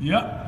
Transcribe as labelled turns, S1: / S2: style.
S1: Yep.